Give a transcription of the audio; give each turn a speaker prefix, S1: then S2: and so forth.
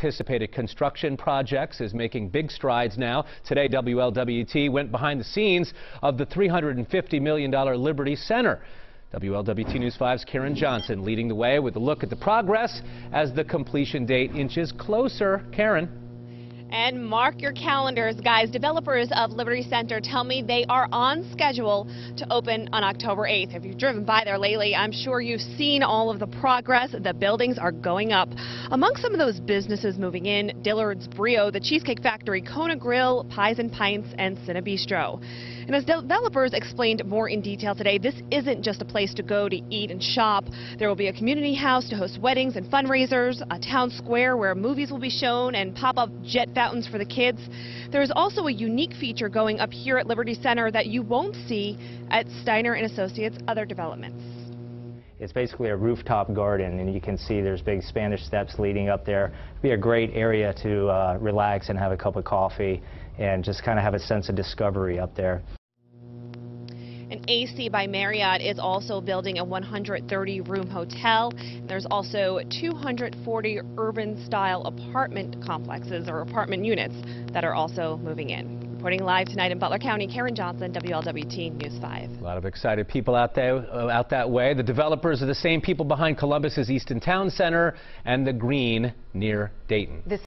S1: anticipated construction projects is making big strides now. Today, WLWT went behind the scenes of the $350 million Liberty Center. WLWT News 5's Karen Johnson leading the way with a look at the progress as the completion date inches closer. Karen.
S2: And mark your calendars, guys. Developers of Liberty Center tell me they are on schedule to open on October 8th. If you've driven by there lately, I'm sure you've seen all of the progress. The buildings are going up. Among some of those businesses moving in, Dillard's Brio, the Cheesecake Factory, Kona Grill, Pies and Pints, and Cinebistro. And as developers explained more in detail today, this isn't just a place to go to eat and shop. There will be a community house to host weddings and fundraisers, a town square where movies will be shown, and pop-up jet fountains for the kids. There is also a unique feature going up here at Liberty Center that you won't see at Steiner and Associates' other developments.
S3: It's basically a rooftop garden, and you can see there's big Spanish steps leading up there. It'd be a great area to uh, relax and have a cup of coffee and just kind of have a sense of discovery up there.
S2: And AC by Marriott is also building a 130-room hotel. There's also 240 urban-style apartment complexes or apartment units that are also moving in. Reporting live tonight in Butler County, Karen Johnson, WLWT News 5.
S1: A lot of excited people out there, uh, out that way. The developers are the same people behind Columbus's Easton Town Center and the Greene near Dayton. This